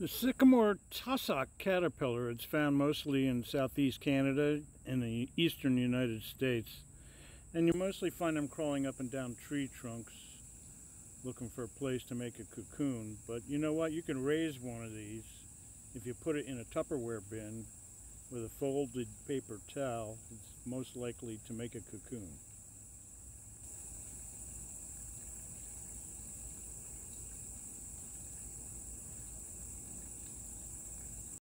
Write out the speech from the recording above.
The sycamore tussock caterpillar is found mostly in southeast Canada and the eastern United States. And you mostly find them crawling up and down tree trunks looking for a place to make a cocoon. But you know what? You can raise one of these if you put it in a Tupperware bin with a folded paper towel. It's most likely to make a cocoon.